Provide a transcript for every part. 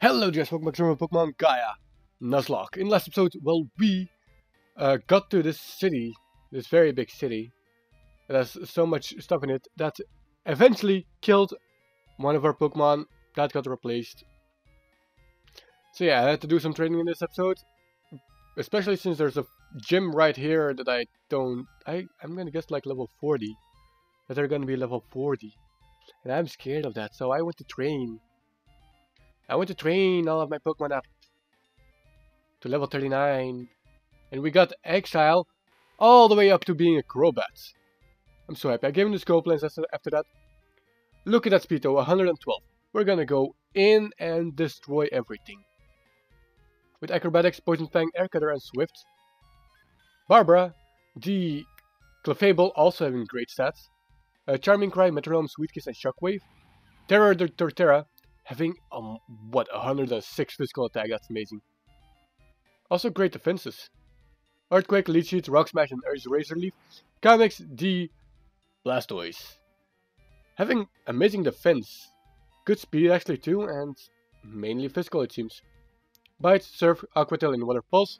Hello, guys, welcome back to Pokemon Gaia Nuzlocke. In last episode, well, we uh, got to this city, this very big city, that has so much stuff in it, that eventually killed one of our Pokemon that got replaced. So yeah, I had to do some training in this episode, especially since there's a gym right here that I don't, I, I'm gonna guess like level 40, that they're gonna be level 40. And I'm scared of that, so I went to train I went to train all of my Pokemon up to level 39. And we got Exile all the way up to being a Crobat. I'm so happy. I gave him the scope lens after that. Look at that speed though, 112. We're gonna go in and destroy everything. With Acrobatics, Poison Fang, Air Cutter and Swift. Barbara, the Clefable also having great stats. Uh, Charming Cry, Metronome, Sweet Kiss and Shockwave. Terror the Torterra, having um what 106 physical attack. That's amazing. Also great defenses. Earthquake, Leech Seed, Rock Smash, and Earth's Razor Leaf. Comics D. Blastoise. Having amazing defense, good speed actually too, and mainly physical it seems. Bite, Surf, Aqua Tail, and Water Pulse.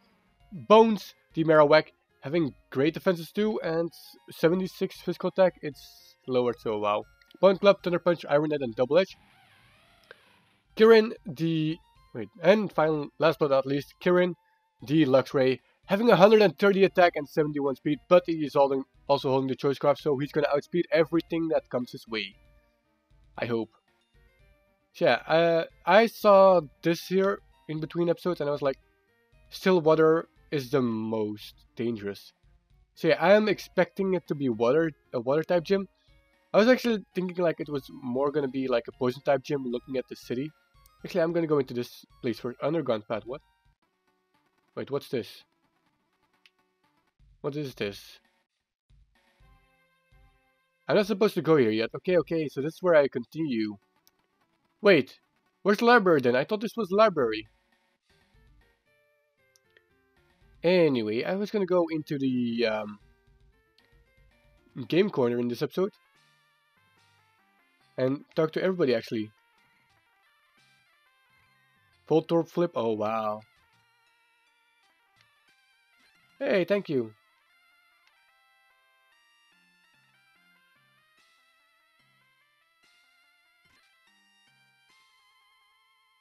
Bones, the Marowak, having great defenses too, and 76 physical attack, it's lowered so wow. Bone Club, Thunder Punch, Iron Head, and Double Edge. Kirin, the wait, and final, last but not least, Kirin, the Luxray, having 130 attack and 71 speed, but he is holding, also holding the Choice Scarf, so he's gonna outspeed everything that comes his way. I hope. So yeah, uh, I saw this here in between episodes, and I was like, still water is the most dangerous. So yeah, I am expecting it to be water, a water type gym. I was actually thinking like it was more gonna be like a poison type gym looking at the city. Actually, I'm gonna go into this place for underground path. What? Wait, what's this? What is this? I'm not supposed to go here yet. Okay, okay, so this is where I continue. Wait, where's the library then? I thought this was library. Anyway, I was gonna go into the um, game corner in this episode and talk to everybody actually. Voltorb flip? Oh, wow. Hey, thank you.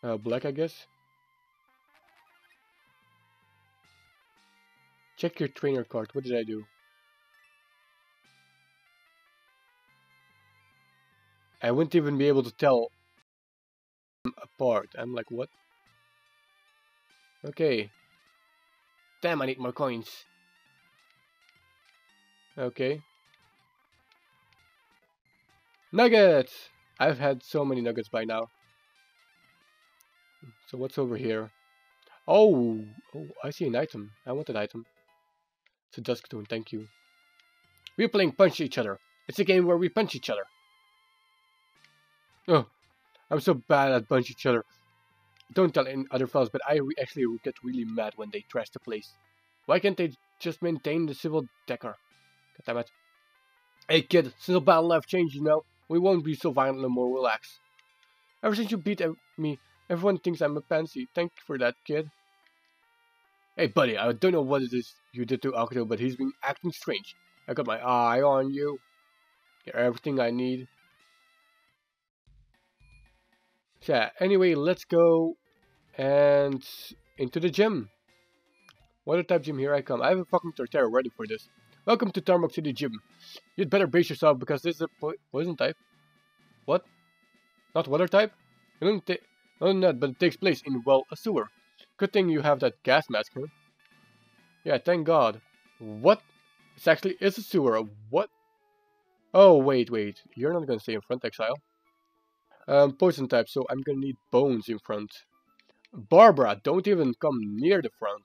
Uh, black, I guess. Check your trainer card. What did I do? I wouldn't even be able to tell apart. I'm like, what? Okay. Damn, I need more coins. Okay. Nuggets! I've had so many nuggets by now. So what's over here? Oh! Oh, I see an item. I want that item. It's a Dusk Stone, thank you. We're playing Punch Each Other. It's a game where we punch each other. Oh, I'm so bad at punch each other. Don't tell any other fellas, but I re actually get really mad when they trash the place. Why can't they just maintain the civil decor? God damn it. Hey kid, since the battle life changed, you know, we won't be so violent no more, relax. Ever since you beat uh, me, everyone thinks I'm a pansy. Thank you for that, kid. Hey buddy, I don't know what it is you did to Octo, but he's been acting strange. I got my eye on you. You're everything I need. Yeah, anyway, let's go and into the gym. Water type gym, here I come. I have a fucking Torterra ready for this. Welcome to Tarmok City Gym. You'd better brace yourself because this is a po poison type. What? Not water type? You don't take... Not that, but it takes place in, well, a sewer. Good thing you have that gas mask, huh? Yeah, thank god. What? It actually is a sewer. What? Oh, wait, wait. You're not gonna stay in front, Exile. Um, poison type, so I'm gonna need bones in front. Barbara, don't even come near the front.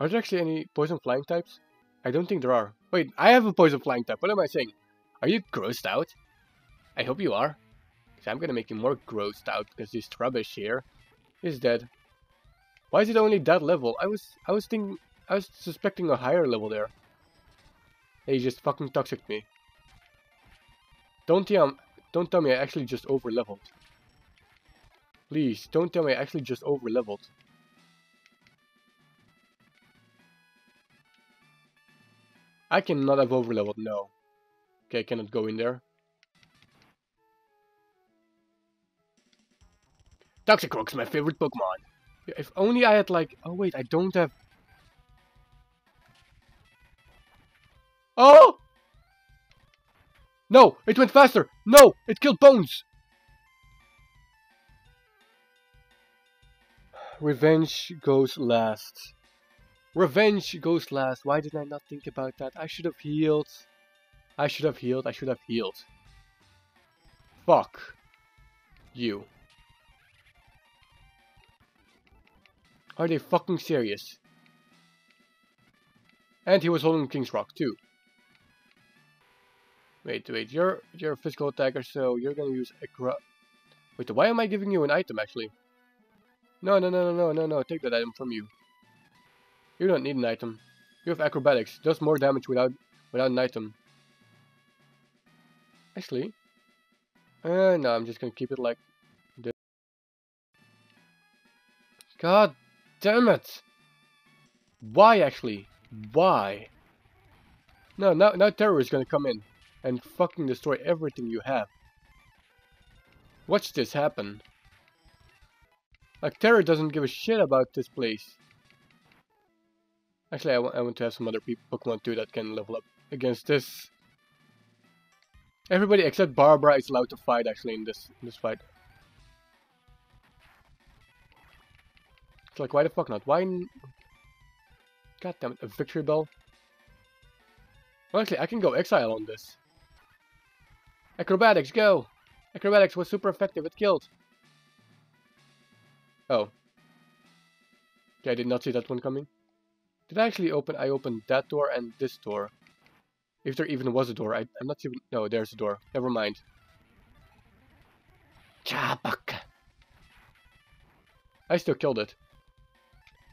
Are there actually any poison flying types? I don't think there are. Wait, I have a poison flying type. What am I saying? Are you grossed out? I hope you are. Because I'm gonna make you more grossed out because this Trubbish here is dead. Why is it only that level? I was I was thinking I was suspecting a higher level there. He just fucking toxic me. Don't tell, don't tell me I actually just over leveled. Please, don't tell me I actually just over leveled. I cannot have over leveled, no. Okay, I cannot go in there. Toxicroak's my favorite Pokemon. If only I had like... Oh wait, I don't have... Oh! No! It went faster! No! It killed Bones! Revenge goes last. Revenge goes last. Why did I not think about that? I should have healed. I should have healed. I should have healed. Fuck. You. Are they fucking serious? And he was holding King's Rock too. Wait, wait, you're you're a physical attacker, so you're gonna use a gra- Wait, why am I giving you an item actually? No, no, no, no, no, no, no, take that item from you. You don't need an item. You have acrobatics, does more damage without without an item. Actually, uh, no, I'm just gonna keep it like this. God damn it! Why actually? Why? No, now, now terror is gonna come in and fucking destroy everything you have. Watch this happen. Terror doesn't give a shit about this place. Actually, I, I want to have some other people, Pokemon too that can level up against this. Everybody except Barbara is allowed to fight actually in this in this fight. It's like, why the fuck not? Why? God damn it, a Victreebel. Well, actually, I can go Exile on this. Acrobatics, go! Acrobatics was super effective, it killed. Oh. Okay, I did not see that one coming. Did I actually open? I opened that door and this door. If there even was a door. I, am not even... No, there's a door. Never mind. Chabak. I still killed it.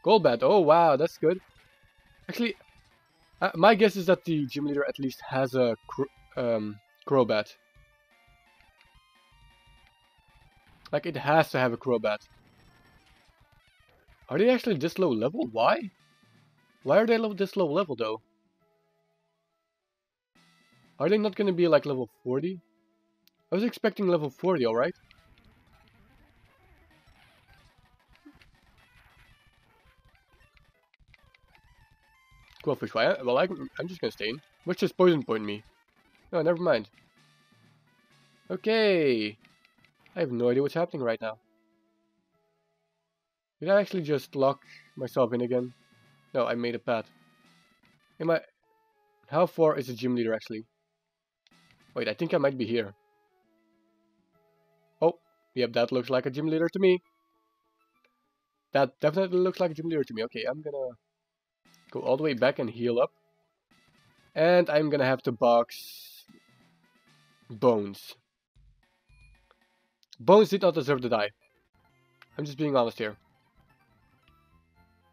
Golbat. Oh, wow. That's good. Actually, uh, my guess is that the gym leader at least has a cr um, Crobat. Like, it has to have a Crobat. Are they actually this low level? Why? Why are they this low level though? Are they not going to be like level 40? I was expecting level 40, alright? Qwilfish, why? Well, I, I'm just to stay in. Which is poison point me? No, never mind. Okay. I have no idea what's happening right now. Did I actually just lock myself in again? No, I made a path. Am I... How far is the gym leader actually? Wait, I think I might be here. Oh, yep, that looks like a gym leader to me. That definitely looks like a gym leader to me. Okay, I'm gonna go all the way back and heal up. And I'm gonna have to box Bones. Bones did not deserve to die. I'm just being honest here.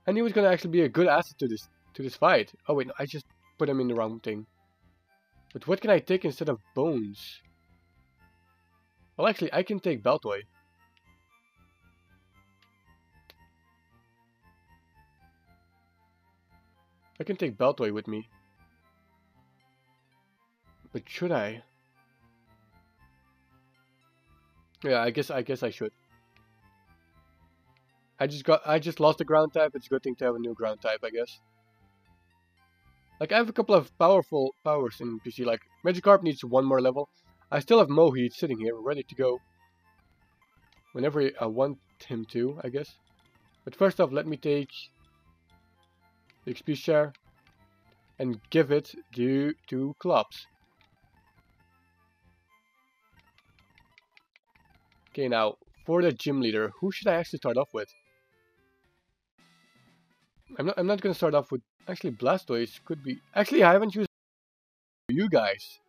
Knew he was gonna actually be a good asset to this to this fight. Oh wait, no, I just put him in the wrong thing. But what can I take instead of bones? Well, actually, I can take Baltoy. I can take Baltoy with me. But should I? Yeah, I guess I guess I should. I just got I just lost a ground type. It's a good thing to have a new ground type, I guess. Like I have a couple of powerful powers in PC. Like Magikarp needs one more level. I still have Moheed sitting here, ready to go. Whenever I want him to, I guess. But first off, let me take the XP share and give it to to Klops. Okay, now for the gym leader, who should I actually start off with? I'm not, I'm not to start off with... Actually, Blastoise could be... Actually, I haven't used you guys.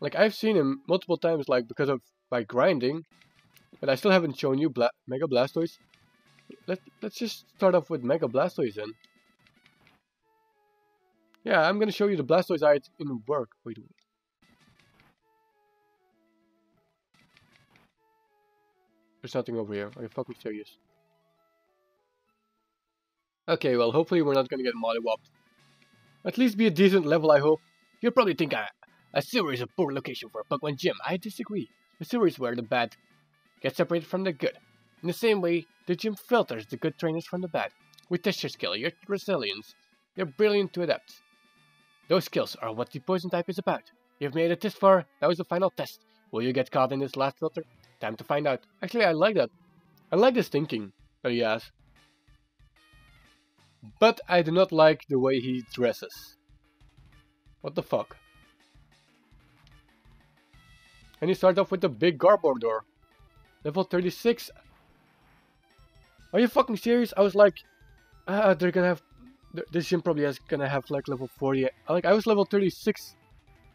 Like, I've seen him multiple times, like, because of my grinding. But I still haven't shown you Bla Mega Blastoise. Let, let's just start off with Mega Blastoise then. Yeah, I'm gonna show you the Blastoise I in work. Wait, There's nothing over here. Are you fucking serious? Okay, well, hopefully we're not gonna get mollywopped. At least be a decent level, I hope. You'll probably think I, a sewer is a poor location for a Pokemon gym. I disagree. The sewer is where the bad get separated from the good. In the same way, the gym filters the good trainers from the bad. We test your skill, your resilience, your brilliant to adapt. Those skills are what the poison type is about. You've made a test for, now is the final test. Will you get caught in this last filter? Time to find out. Actually, I like that. I like this thinking that he has. But I do not like the way he dresses. What the fuck? And you start off with the big Garbodor. Level 36. Are you fucking serious? I was like, ah, they're gonna have, this gym probably is gonna have like level 40. Like, I was level 36.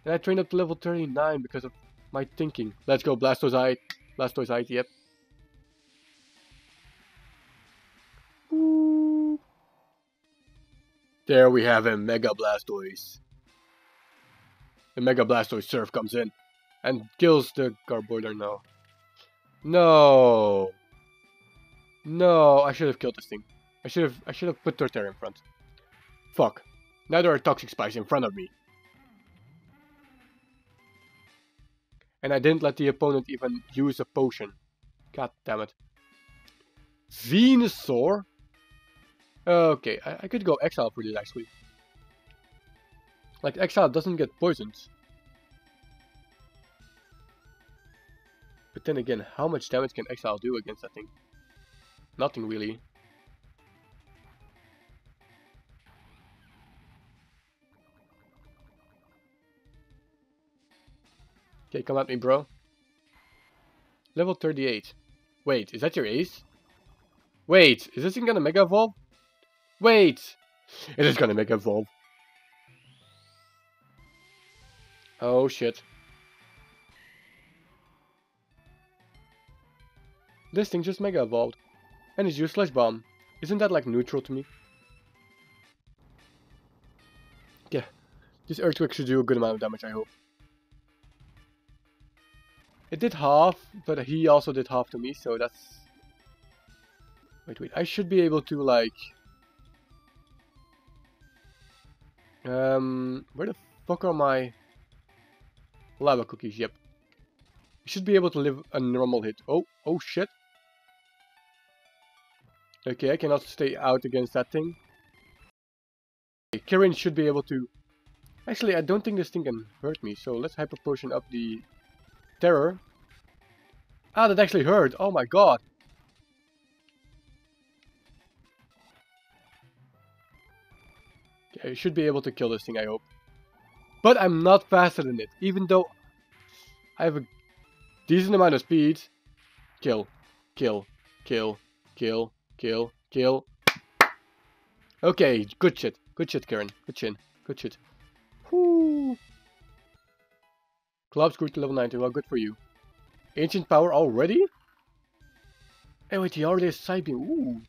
And I trained up to level 39 because of my thinking. Let's go, Blastoise. Blastoise, Eyes, yep. There we have him, Mega Blastoise. The Mega Blastoise Surf comes in and kills the Garbodor now. No. No, I should have killed this thing. I should have I should have put Torterra in front. Fuck. Now there are toxic spikes in front of me. And I didn't let the opponent even use a potion. God damn it. Venusaur? Okay, I, I could go Exile for this actually. Like, Exile doesn't get poisoned. But then again, how much damage can Exile do against that thing? Nothing really. Okay, come at me, bro. Level 38. Wait, is that your ace? Wait, is this thing gonna Mega Evolve? Wait! It is gonna Mega Evolve. Oh shit. This thing just Mega Evolved. And it's useless bomb. Isn't that like neutral to me? Yeah. This Earthquake should do a good amount of damage, I hope. It did half, but he also did half to me, so that's... Wait, wait, I should be able to, like... Um, where the fuck are my... Lava cookies, yep. You should be able to live a normal hit. Oh, oh shit. Okay, I cannot stay out against that thing. Kirin should be able to... Actually, I don't think this thing can hurt me, so let's Hyper Potion up the Terror. Ah, that actually hurt. Oh my god. Okay, I should be able to kill this thing, I hope. But I'm not faster than it, even though I have a decent amount of speed. Kill, kill, kill, kill, kill, kill. Okay, good shit. Good shit, Karen. Good chin. Good shit. Whoo. Clubs grew to level 90. Well, good for you. Ancient power already? Hey, wait, he already has Psybeam. Ooh.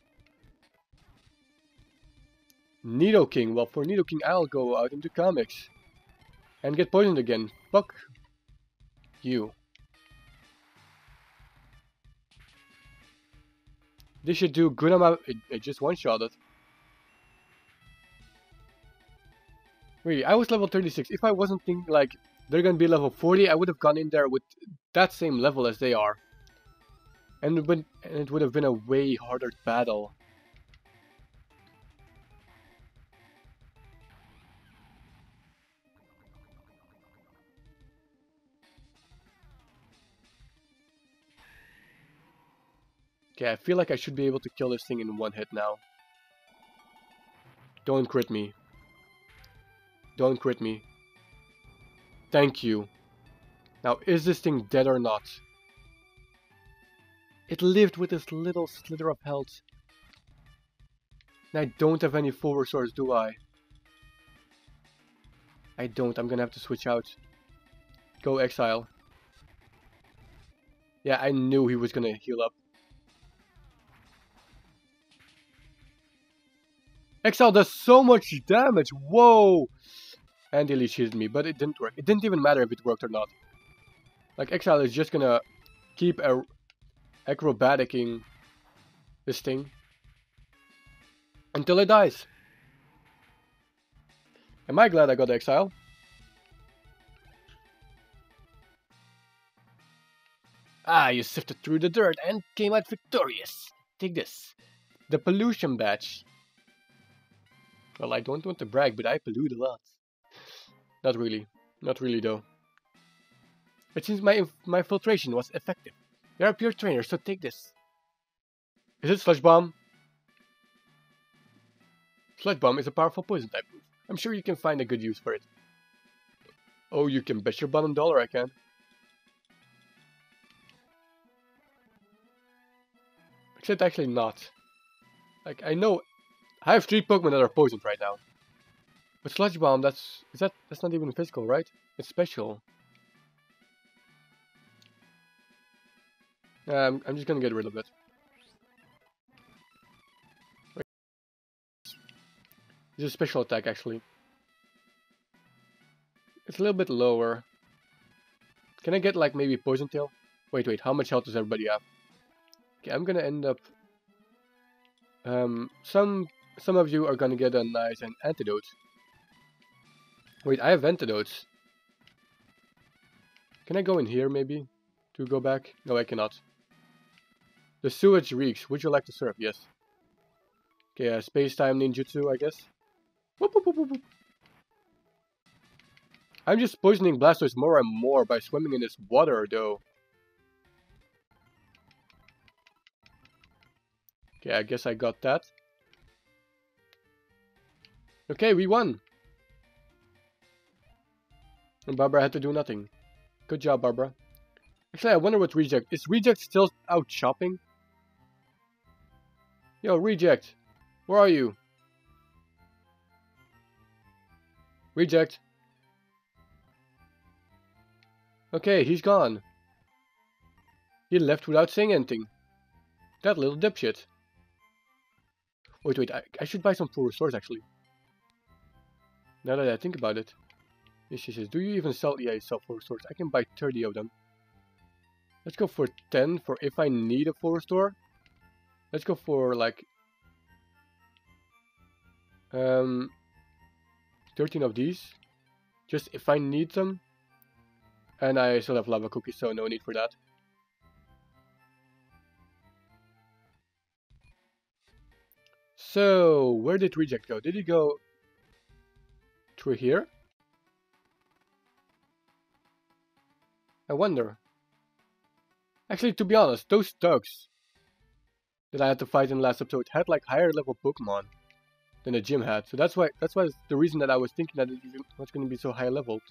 Nidoking. Well, for Needle Nidoking, I'll go out into comics. And get poisoned again. Fuck you. This should do good amount. It, it just one-shot it. Really, I was level 36. If I wasn't thinking like they're gonna be level 40, I would have gone in there with that same level as they are. And it would, it would have been a way harder battle. Okay, I feel like I should be able to kill this thing in one hit now. Don't crit me. Don't crit me. Thank you. Now, is this thing dead or not? It lived with this little slither of health. And I don't have any full resource, do I? I don't. I'm gonna have to switch out. Go exile. Yeah, I knew he was gonna heal up. Exile does so much damage. Whoa! And he shielded me, but it didn't work. It didn't even matter if it worked or not. Like, Exile is just gonna keep a, acrobaticing this thing until it dies. Am I glad I got exile? Ah, you sifted through the dirt and came out victorious. Take this. The pollution badge. Well, I don't want to brag, but I pollute a lot. Not really. Not really, though. It seems my my filtration was effective. You're a pure trainer, so take this. Is it Sludge Bomb? Sludge Bomb is a powerful poison type move. I'm sure you can find a good use for it. Oh, you can bet your bottom dollar I can. Except actually not. Like, I know... I have three Pokemon that are poisoned right now. Sludge Bomb, that's... Is that... That's not even physical, right? It's special. Um, I'm just gonna get rid of it. It's a special attack, actually. It's a little bit lower. Can I get, like, maybe Poison Tail? Wait, wait, how much health does everybody have? Okay, I'm gonna end up... Um, some some of you are gonna get a nice an antidote. Wait, I have antidotes. Can I go in here, maybe? To go back? No, I cannot. The sewage reeks. Would you like to surf? Yes. Okay, uh, space-time ninjutsu, I guess. I'm just poisoning Blastoise more and more by swimming in this water, though. Okay, I guess I got that. Okay, we won! And Barbara had to do nothing. Good job, Barbara. Actually, I wonder what Reject... Is Reject still out shopping? Yo, Reject! Where are you? Reject! Okay, he's gone. He left without saying anything. That little dipshit. Wait, wait, I, I should buy some full stores actually. Now that I think about it. She says, do you even sell? You sell stores. I can buy 30 of them. Let's go for 10 for if I need a full restore. Let's go for like um 13 of these. Just if I need them. And I still have lava cookies, so no need for that. So, where did Reject go? Did he go through here? I wonder. Actually, to be honest, those thugs that I had to fight in the last episode had like higher level Pokemon than the gym had. So that's why that's why the reason that I was thinking that it was going to be so high leveled.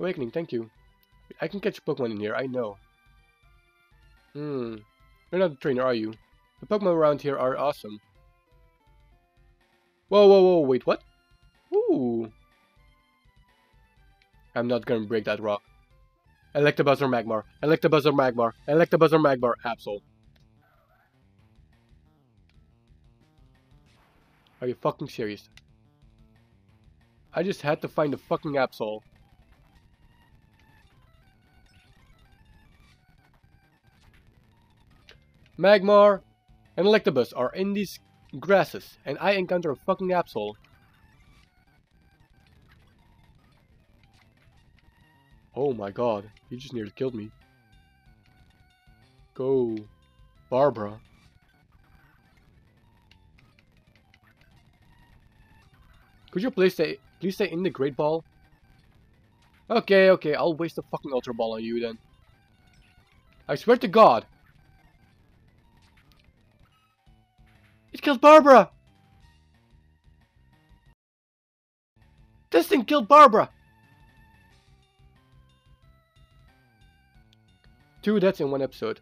Awakening, thank you. I can catch Pokemon in here, I know. Hmm. You're not a trainer, are you? The Pokemon around here are awesome. Whoa, whoa, whoa, wait, what? Ooh. I'm not gonna break that rock. Electabuzz or Magmar. Electabuzz or Magmar. Electabuzz or Magmar. Absol. Are you fucking serious? I just had to find the fucking Absol. Magmar and Electabuzz are in these grasses, and I encounter a fucking Absol. Oh my god, he just nearly killed me. Go, Barbara. Could you please stay, please stay in the Great Ball? Okay, okay, I'll waste a fucking Ultra Ball on you then. I swear to God. It killed Barbara! This thing killed Barbara! Two deaths in one episode.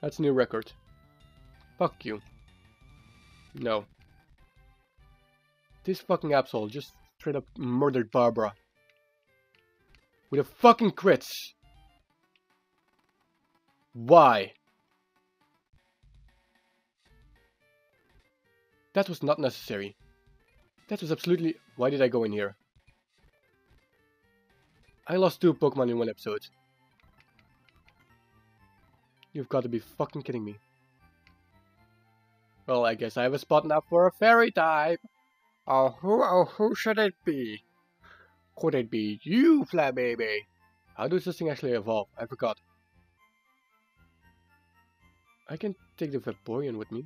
That's a new record. Fuck you. No. This fucking asshole just straight up murdered Barbara. With a fucking crits. Why? That was not necessary. That was absolutely... Why did I go in here? I lost two Pokemon in one episode. You've got to be fucking kidding me. Well, I guess I have a spot now for a fairy type. Oh, who, oh, who should it be? Could it be you, Flabébé? How does this thing actually evolve? I forgot. I can take the Vaporeon with me.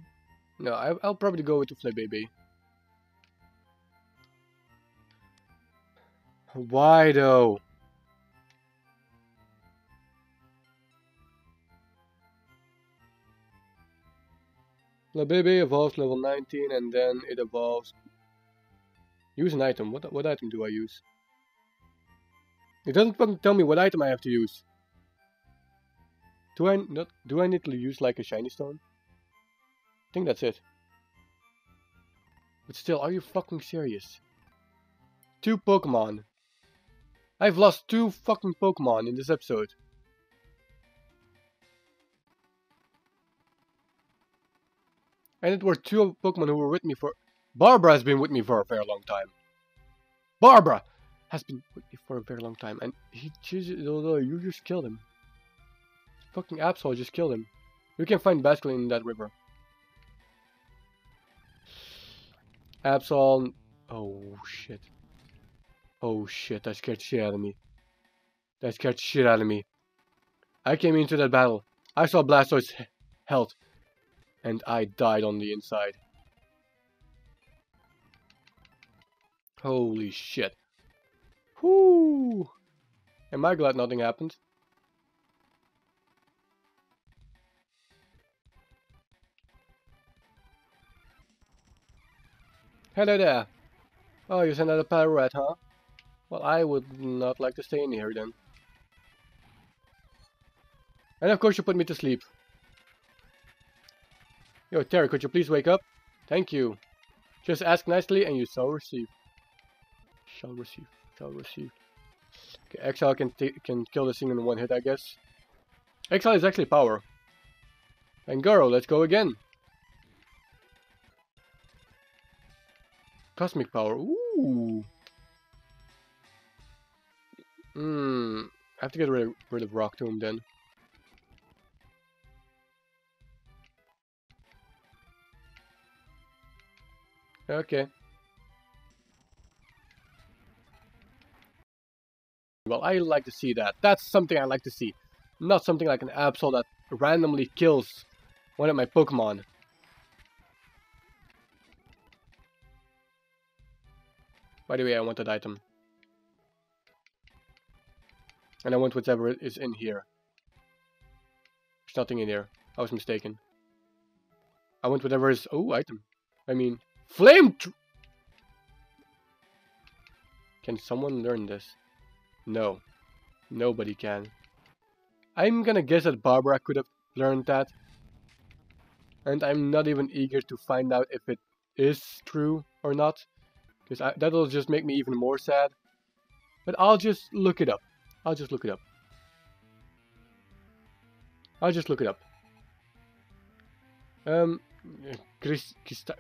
No, I, will probably go with the Flabébé. Why though? Flabébé evolves level 19 and then it evolves. Use an item. What, what item do I use? It doesn't fucking tell me what item I have to use. Do I not? Do I need to use like a shiny stone? I think that's it. But still, are you fucking serious? Two Pokemon. I've lost two fucking Pokemon in this episode. And it were two Pokemon who were with me for... Barbara has been with me for a very long time. Barbara has been with me for a very long time. And he just... You just killed him. Fucking Absol just killed him. You can find Basculin in that river. Absol... Oh, shit. Oh, shit. That scared shit out of me. That scared shit out of me. I came into that battle. I saw Blastoise health and I died on the inside. Holy shit. Whoo! Am I glad nothing happened? Hello there. Oh, you sent out a pirate, huh? Well, I would not like to stay in here then. And of course you put me to sleep. Yo, Terry, could you please wake up? Thank you. Just ask nicely and you shall receive. Shall receive. Shall receive. Okay, Exile can can kill this thing in one hit, I guess. Exile is actually power. And Goro, let's go again. Cosmic power. Ooh. Hmm. I have to get rid of, rid of Rock Tomb then. Okay. Well, I like to see that. That's something I like to see. Not something like an Absol that randomly kills one of my Pokemon. By the way, I want that item. And I want whatever is in here. There's nothing in here. I was mistaken. I want whatever is... Oh, item. I mean, Flame Can someone learn this? No. Nobody can. I'm gonna guess that Barbara could have learned that. And I'm not even eager to find out if it is true or not. Because that'll just make me even more sad. But I'll just look it up. I'll just look it up. I'll just look it up. Um, Chris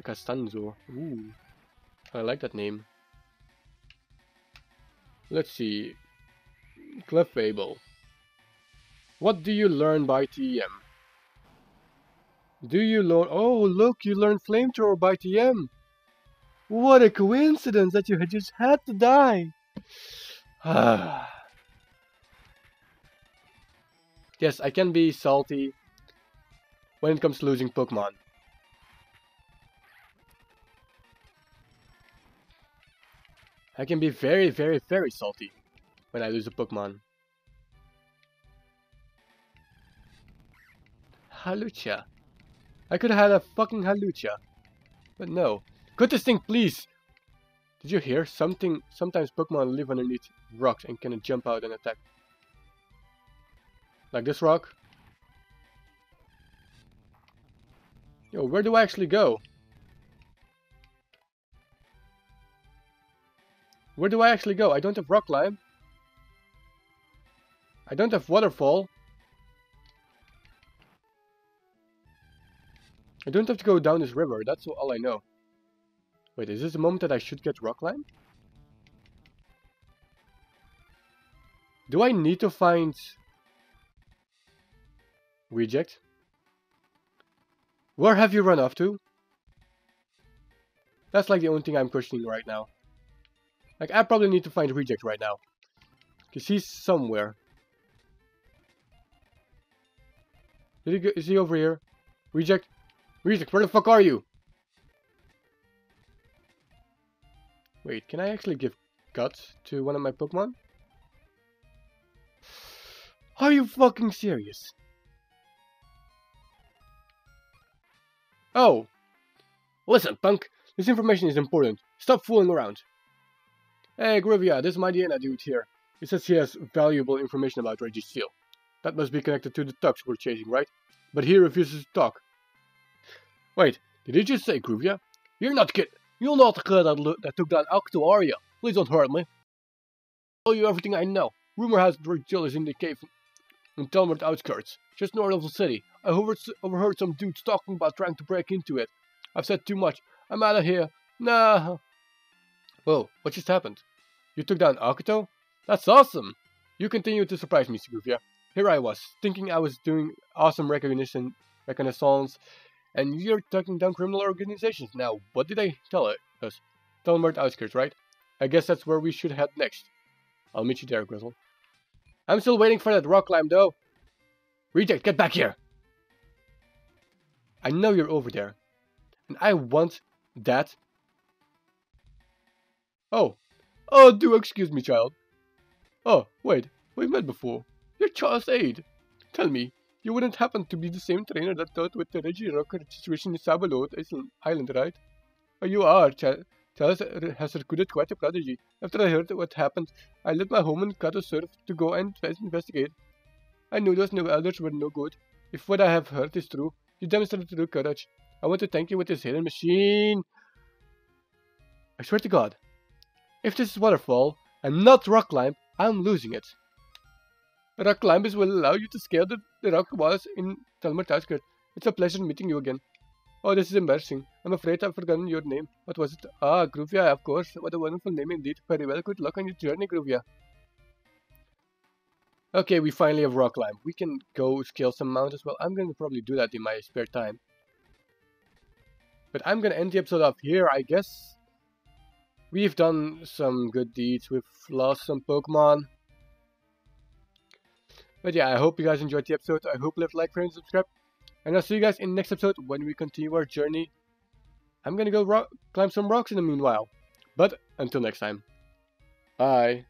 Castanzo. Ooh. I like that name. Let's see. Clefable. What do you learn by TM? Do you learn... Oh, look, you learn Flamethrower by TM. What a coincidence that you had just had to die. yes, I can be salty when it comes to losing Pokemon. I can be very, very, very salty when I lose a Pokemon. Hawlucha. I could have had a fucking Hawlucha. But no. Could this thing please? Did you hear? Something. Sometimes Pokemon live underneath rocks and can jump out and attack. Like this rock. Yo, where do I actually go? Where do I actually go? I don't have rock climb. I don't have waterfall. I don't have to go down this river, that's all I know. Wait, is this the moment that I should get rock climb? Do I need to find... Reject. Where have you run off to? That's like the only thing I'm questioning right now. Like, I probably need to find Reject right now. Because he's somewhere. Did he go, is he over here? Reject? Reject, where the fuck are you? Wait, can I actually give guts to one of my Pokemon? Are you fucking serious? Oh. Listen, punk. This information is important. Stop fooling around. Hey, Gruvia, this is my Diana dude here. He says he has valuable information about Registeel. That must be connected to the Tugs we're chasing, right? But he refuses to talk. Wait, did he just say Gruvia? You're not kid. You're not the kid that, that took down Octo, are you? Please don't hurt me. I'll tell you everything I know. Rumor has Registeel is in the cave in Talmud outskirts, just north of the city. I overheard some dudes talking about trying to break into it. I've said too much. I'm out of here. Nah. Whoa, what just happened? You took down Akuto? That's awesome! You continue to surprise me, Sigufia. Here I was, thinking I was doing awesome recognition, reconnaissance, and you're taking down criminal organizations. Now, what did I tell us? Talmud outskirts, right? I guess that's where we should head next. I'll meet you there, Grizzle. I'm still waiting for that rock climb, though. Reject, get back here! I know you're over there. And I want that. Oh. Oh, do excuse me, child. Oh, wait. We've met before. You're Charles Aid. Tell me, you wouldn't happen to be the same trainer that dealt with the Regirock situation in Sabalot Island, right? Oh, you are, Charles has recruited quite a prodigy. After I heard what happened, I left my home in Kato surf to go and investigate. I knew those new elders were no good. If what I have heard is true, you demonstrated true courage. I want to thank you with this hidden machine. I swear to God, if this is waterfall and not rock climb, I'm losing it. Rock climbers will allow you to scale the, the rock walls in Talmud. It's a pleasure meeting you again. Oh, this is embarrassing. I'm afraid I've forgotten your name. What was it? Ah, Gruvia, of course. What a wonderful name indeed. Very well. Good luck on your journey, Gruvia. Okay, we finally have rock climb. We can go scale some mountains well. I'm going to probably do that in my spare time. But I'm going to end the episode off here, I guess. We've done some good deeds. We've lost some Pokemon. But yeah, I hope you guys enjoyed the episode. I hope you left like, friends, subscribe. And I'll see you guys in the next episode when we continue our journey. I'm gonna go climb some rocks in the meanwhile. But until next time. Bye.